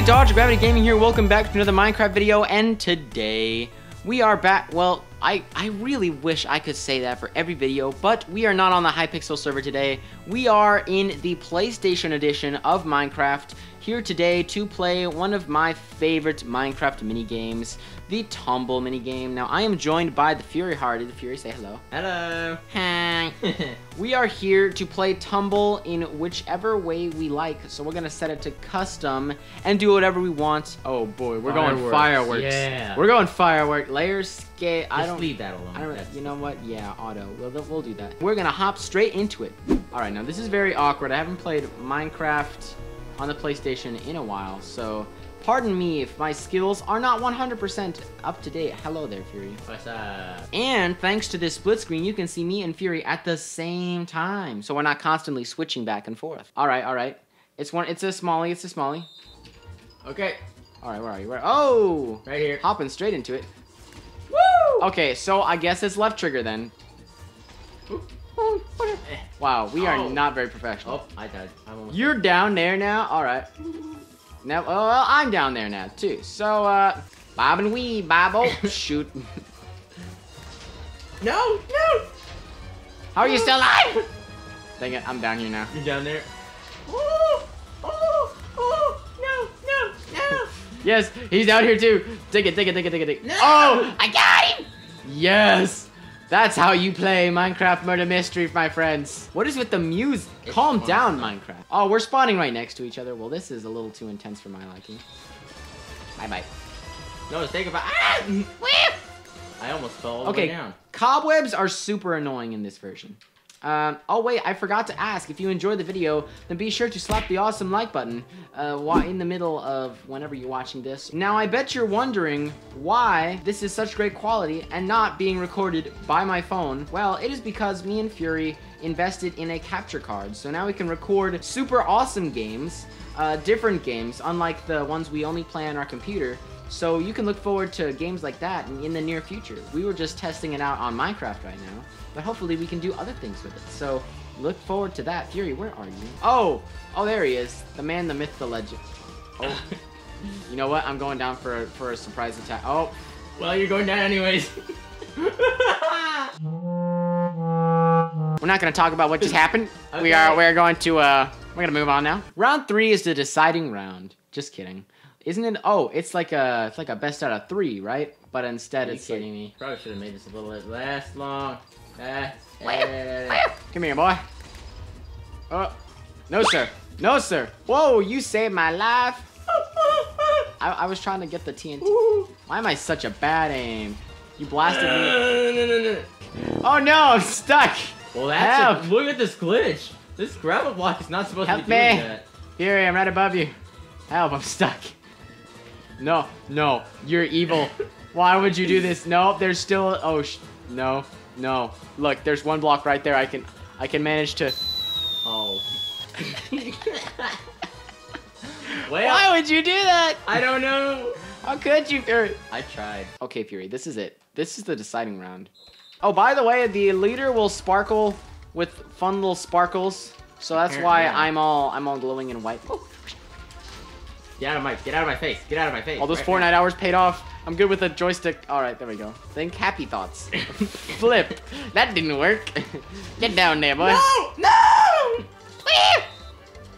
everybody, Dodge Gravity Gaming here. Welcome back to another Minecraft video, and today we are back. Well, I, I really wish I could say that for every video, but we are not on the Hypixel server today. We are in the PlayStation edition of Minecraft, here today to play one of my favorite Minecraft mini games, the Tumble mini game. Now, I am joined by the FuryHearted. The Fury, say hello. Hello. Hi. we are here to play Tumble in whichever way we like. So we're gonna set it to custom and do whatever we want. Oh boy, we're going Fireworks, fireworks. yeah. We're going firework. Layers, scale. I don't. leave that alone. I don't. That's- You know what? Yeah, auto. We'll we'll do that. We're gonna hop straight into it. All right, now this is very awkward. I haven't played Minecraft on the PlayStation in a while, so pardon me if my skills are not 100% up to date. Hello there, Fury. What's up? And thanks to this split screen, you can see me and Fury at the same time. So we're not constantly switching back and forth. All right, all right. It's one. It's a smalley. It's a smalley. Okay, All right, where are you? Where? Oh, right here. hopping straight into it. Woo! Okay, so I guess it's left trigger then. Eh. Wow, we are Oh. not very professional. Oh, I died. I'm. You're down there now. All right. Now, oh, well, I'm down there now too. So, uh, bob and wee, bob. Oh, shoot. No, no. How are you still alive? Dang it, I'm down here now. You're down there. Oh, oh, oh, no, no, no. Yes, he's out here too. Dig it, dig it, dig it, dig it, dig it. No! Oh, I got him! Yes! That's how you play Minecraft Murder Mystery, my friends. What is with the music? It's Calm fun. down, Minecraft. Oh, we're spawning right next to each other. Well, this is a little too intense for my liking. Bye-bye. No, think about. Ah! I almost fell all the way Okay, down. cobwebs are super annoying in this version. Um, oh wait, I forgot to ask. If you enjoyed the video, then be sure to slap the awesome like button uh, whi- in the middle of whenever you're watching this. Now, I bet you're wondering why this is such great quality and not being recorded by my phone. Well, it is because me and Fury invested in a capture card, so now we can record super awesome games, uh, different games, unlike the ones we only play on our computer. So you can look forward to games like that in, the near future. We were just testing it out on Minecraft right now, but hopefully we can do other things with it. So look forward to that. Fury, where are you? Oh, oh, there he is. The man, the myth, the legend. Oh, you know what? I'm going down for a, for a surprise attack. Oh, Well, you're going down anyways. we're not gonna talk about what just happened. We are we're going to uh we're gonna move on now. Round three is the deciding round. Just kidding. Isn't it? Oh, it's like a it's like a best out of three, right? But instead, you it's kidding like, me? Probably should have made this a little bit less long. Wham, eh. eh wham. Eh, eh, Come here, boy. Oh, no, sir. No, sir. Whoa, you saved my life. I, I was trying to get the TNT. Why am I such a bad aim? You blasted me. No, no, no, no. Oh no, I'm stuck. Well, that's Help. a, look at this glitch. This gravel block is not supposed Help to be doing me. that. Here I am, right above you. Help, I'm stuck. No, no, you're evil. Why would you do this? No, there's still. Oh, sh no, no. Look, there's one block right there. I can, I can manage to. Oh. well, Why would you do that? I don't know. How could you, Fury? I tried. Okay, Fury, this is it. This is the deciding round. Oh, by the way, the leader will sparkle with fun little sparkles. So that's why I'm all I'm all glowing in white. Oh, Get out of my get out of my face. Get out of my face. All those right Fortnite now. hours paid off. I'm good with a joystick. All right, there we go. Think happy thoughts. Flip. That didn't work. Get down there, boy. No! No!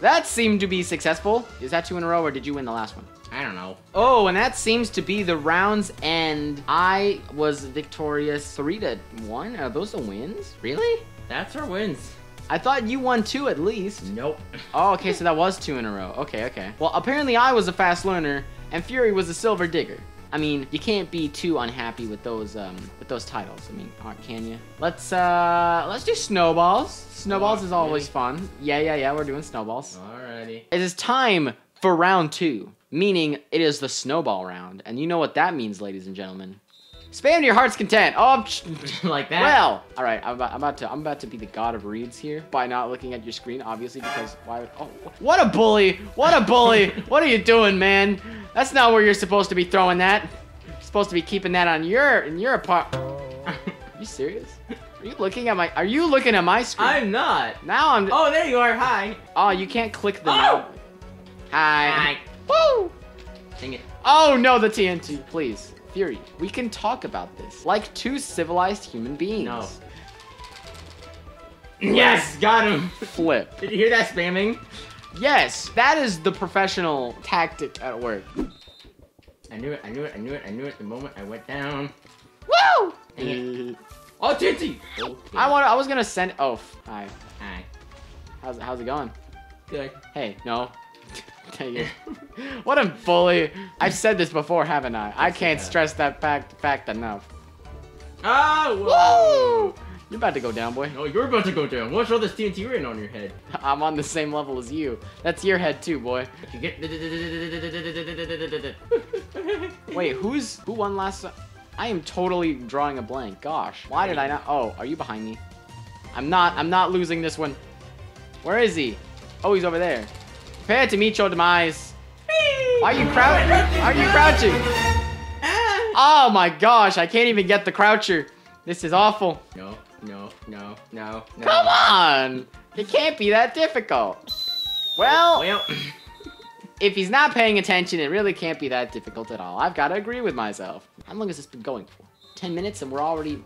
That seemed to be successful. Is that two in a row, or did you win the last one? I don't know. Oh, and that seems to be the round's end. I was victorious three to one. Are those the wins? Really? That's our wins. I thought you won two at least. Nope. Oh, okay, so that was two in a row. Okay, okay. Well, apparently I was a fast learner, and Fury was a silver digger. I mean, you can't be too unhappy with those um with those titles. I mean, can you? Let's uh let's do snowballs. Snowballs Oh, is always really? fun. Yeah, yeah, yeah. We're doing snowballs. Alrighty. It is time for round two, meaning it is the snowball round, and you know what that means, ladies and gentlemen. Spam to your heart's content. Oh, like that. well, all right. I'm about, I'm about to I'm about to be the god of reads here by not looking at your screen, obviously, because why? Would, oh, what a bully! What a bully! what are you doing, man? That's not where you're supposed to be throwing that. You're supposed to be keeping that on your in your part. Are you serious? Are you looking at my? Are you looking at my screen? I'm not. now I'm. Oh, there you are. Hi. Oh, you can't click the Oh! Hi. Hi. Woo! Dang it. Oh no, the TNT. Please, Fury, we can talk about this like two civilized human beings. No. Yes, got him. Flip. Did you hear that spamming? Yes, that is the professional tactic at work. I knew it, I knew it, I knew it, I knew it the moment I went down. Woo! Dang it. Oh, TNT! Okay. I want. I was gonna send. Oh, hi. hi. How's how's it going? good. Hey, no. Dang it. What a bully. I've said this before, haven't I? I Yes, you can't stress that fact fact enough. Oh, whoa! Woo! You're about to go down, boy. No, you're about to go down. What's all this TNT written on your head? I'm on the same level as you. That's your head too, boy. You get... Wait, who's who won last? I am totally drawing a blank. Gosh, why did I not? Oh, are you behind me? I'm not. I'm not losing this one. Where is he? Oh, he's over there. Prepare to meet your demise. Are you crouching? Are you crouching? Oh my gosh, I can't even get the croucher. This is awful. No, no, no, no, no. Come on! It can't be that difficult. Well, Well, if he's not paying attention, it really can't be that difficult at all. I've got to agree with myself. How long has this been going for? 10 minutes and we're already...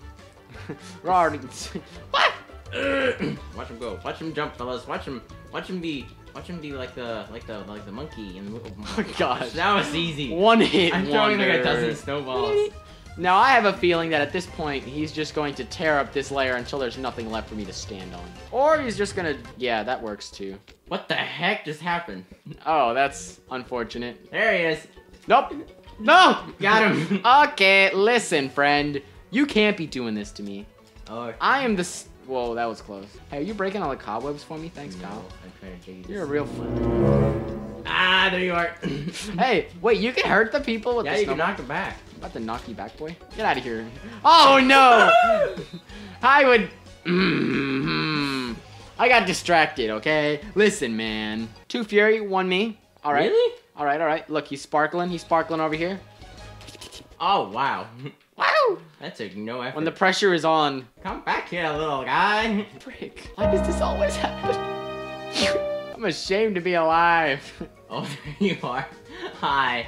we're already... what? watch him go. Watch him jump, fellas. Watch him. Watch him be. Watch him be like the like the like the monkey in the. Oh gosh. That was easy. One hit I'm throwing like a dozen snowballs. Now I have a feeling that at this point he's just going to tear up this layer until there's nothing left for me to stand on. Or he's just gonna, yeah, that works too. What the heck just happened? Oh, that's unfortunate. There he is. Nope. No. Got him. okay, listen, friend. You can't be doing this to me. oh. I am the. S- Whoa, that was close. Hey, are you breaking all the cobwebs for me? Thanks, No, pal. I'm trying to jig You're a real friend. Ah, there you are. Hey, wait, you can hurt the people with yeah, the you can knock him back. I'm about to knock you back, boy. Get out of here. Oh no! I would. Mhm. I got distracted. Okay, listen, man. Two Fury, one me. All right. Really? All right. All right. Look, he's sparkling. He's sparkling over here. Oh wow. Wow! That took no effort. When the pressure is on. Come back here, little guy. Frick. Why does this always happen? I'm ashamed to be alive. Oh, there you are. Hi.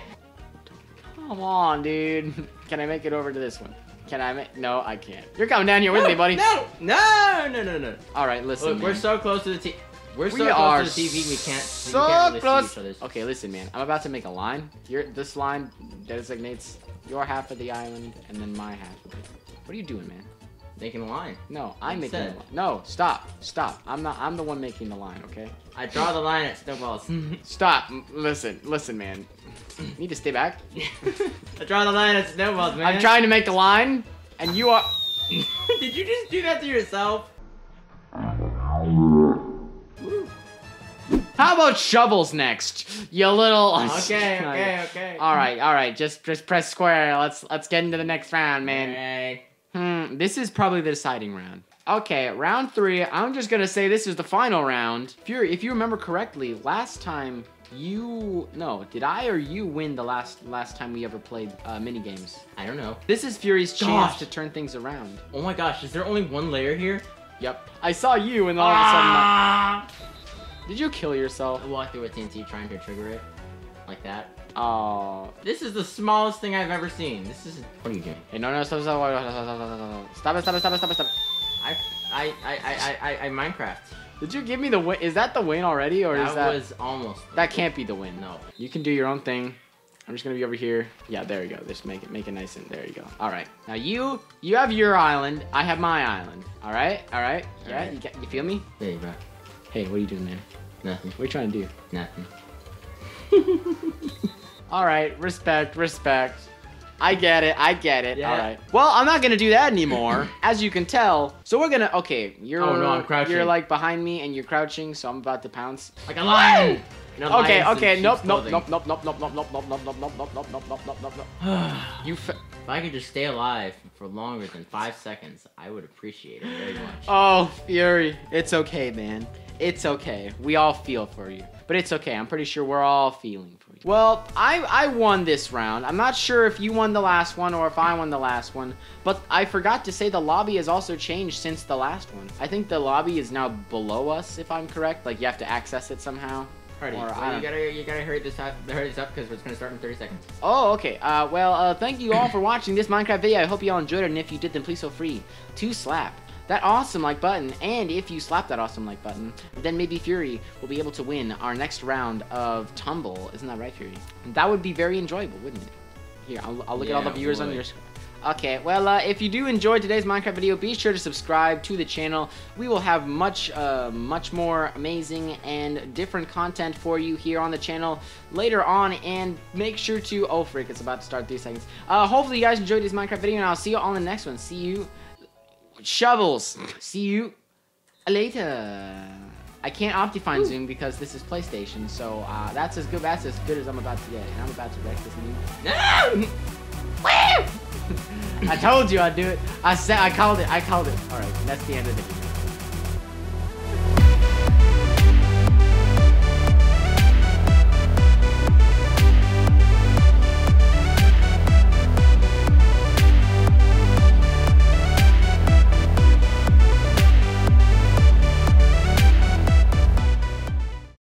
Come on, dude. Can I make it over to this one? Can I make? No, I can't. You're coming down here with me, buddy. No, no, no, no, no. All right, listen. Look, we're so close to the T. We're so we close are to the TV, we can't. so we can't really close. See each other's. Okay, listen, man. I'm about to make a line. Your this line designates your half of the island and then my half of it. What are you doing, man? Making a line. No, I'm making the line. No, stop, stop. I'm not. I'm the one making the line. Okay. I draw the line at snowballs. Stop. Listen, listen, man. You Need to stay back. I draw the line at snowballs, man. I'm trying to make the line, and you are. Did you just do that to yourself? How about shovels next? You little. Okay, okay, okay. All right, all right. Just just press square. Let's let's get into the next round, man. Alright. Hmm, this is probably the deciding round. Okay, round three. I'm just gonna say this is the final round. If you if you remember correctly, last time you no, did I or you win the last last time we ever played uh, mini games? I don't know. This is Fury's chance to turn things around. Oh my gosh, is there only one layer here? Yep, I saw you, and all of a sudden, Ah! Did you kill yourself? I walked through a TNT trying to trigger it. Like that. Oh, This is the smallest thing I've ever seen. This is. What are you doing? hey, no, no, stop, stop, stop, stop, stop, stop, stop stop stop stop stop. I, I, I, I, I, I, Minecraft. Did you give me the win? Is that the win already, or that, is that? was almost. That can't be the win. No. You can do your own thing. I'm just gonna be over here. Yeah, there you go. Just make it make it nice and there you go. All right. Now you you have your island. I have my island. All right. All right. Yeah. Alright. You you feel me? There you go. Hey, what are you doing, man? Nothing. What are you trying to do? Nothing. All right. Respect. Respect. I get it. I get it. Yeah. All right. Well, I'm not gonna do that anymore, as you can tell. So we're gonna. Okay. You're. Oh, no, I'm crouching. You're like behind me, and you're crouching. So I'm about to pounce. Like a lion. Know, Okay. Okay. Nope. Nope. Nope. Nope. Nope. Nope. Nope. Nope. Nope. Nope. Nope. Nope. Nope. Nope. Nope. Nope. Nope. Nope. Nope. if You. Fa- I could just stay alive for longer than five seconds, I would appreciate it very much. Oh, Fury. It's okay, man. It's okay. We all feel for you. But it's okay. I'm pretty sure we're all feeling for you. Well, I, I won this round. I'm not sure if you won the last one or if I won the last one. But I forgot to say the lobby has also changed since the last one. I think the lobby is now below us, if I'm correct. Like, you have to access it somehow. Alrighty, Or, I you gotta you gotta hurry this up hurry this up because it's gonna start in 30 seconds. Oh, okay. Uh, well, uh, thank you all for watching this Minecraft video. I hope you all enjoyed it, and if you did, then please feel free to slap that awesome like button. And if you slap that awesome like button, then maybe Fury will be able to win our next round of Tumble. Isn't that right, Fury? That would be very enjoyable, wouldn't it? Here, I'll, I'll look at all the viewers on your screen. Okay, well, uh, if you do enjoy today's Minecraft video, be sure to subscribe to the channel. We will have much, uh, much more amazing and different content for you here on the channel later on. And make sure to, oh freak, it's about to start three seconds. Uh, hopefully you guys enjoyed this Minecraft video, and I'll see you on the next one. See you, shovels. See you later. I can't Optifine Zoom because this is PlayStation, so uh, that's as good. That's as good as I'm about to get, and I'm about to wreck this new. No! I told you I'd do it. I said I called it. I called it. All right, that's the end of the video.